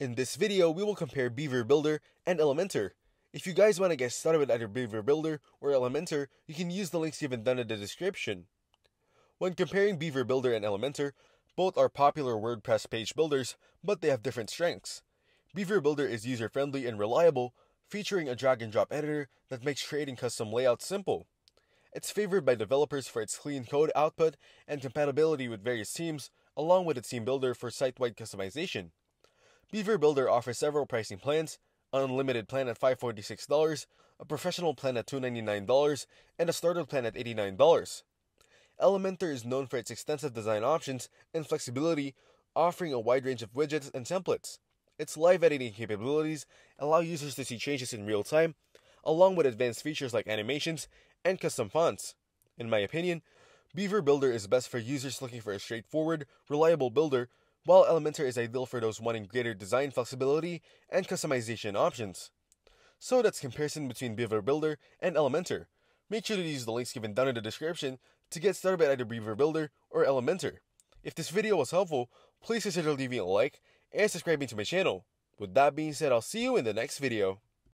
In this video, we will compare Beaver Builder and Elementor. If you guys want to get started with either Beaver Builder or Elementor, you can use the links given down in the description. When comparing Beaver Builder and Elementor, both are popular WordPress page builders, but they have different strengths. Beaver Builder is user friendly and reliable, featuring a drag and drop editor that makes creating custom layouts simple. It's favored by developers for its clean code output and compatibility with various themes, along with its theme builder for site wide customization. Beaver Builder offers several pricing plans an unlimited plan at $546, a professional plan at $299, and a starter plan at $89. Elementor is known for its extensive design options and flexibility, offering a wide range of widgets and templates. Its live editing capabilities allow users to see changes in real time, along with advanced features like animations and custom fonts. In my opinion, Beaver Builder is best for users looking for a straightforward, reliable builder while Elementor is ideal for those wanting greater design flexibility and customization options. So that's comparison between Beaver Builder and Elementor. Make sure to use the links given down in the description to get started with either Beaver Builder or Elementor. If this video was helpful, please consider leaving a like and subscribing to my channel. With that being said, I'll see you in the next video.